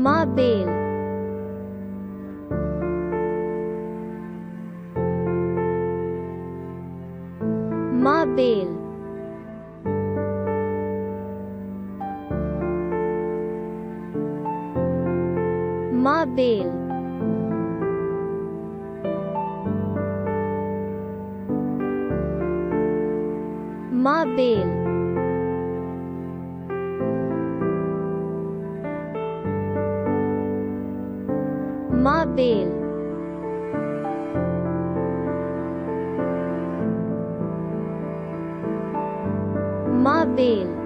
Mabel Mabel Mabel. माँ bell.